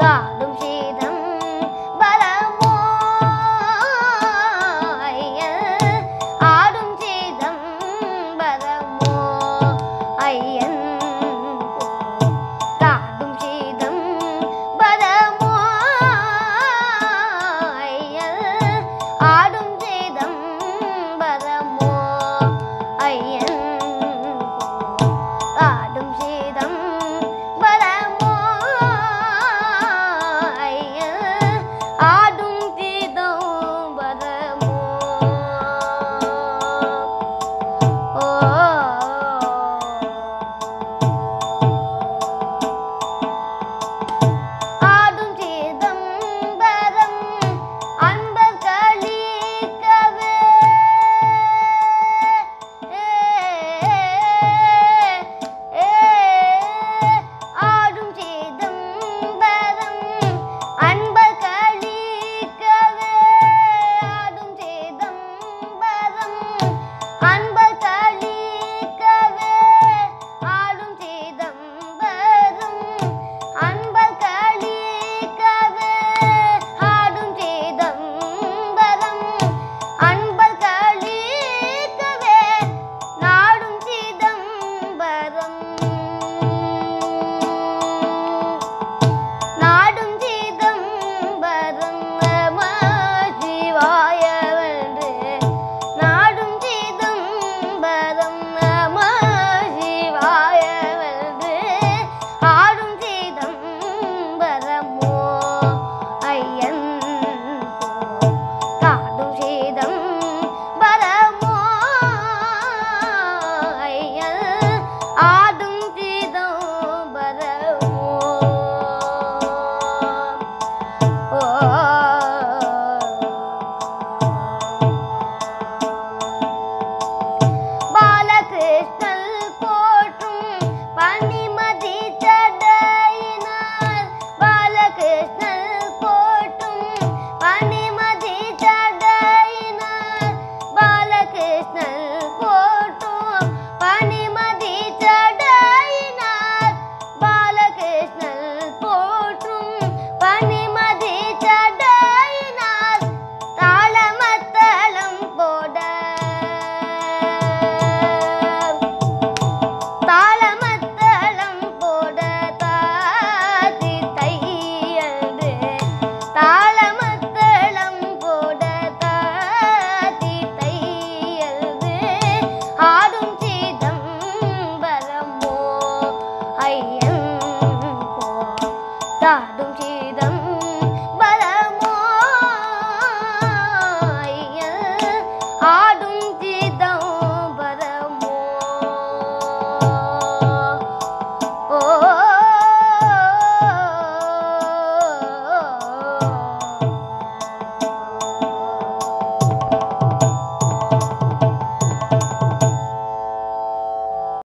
Là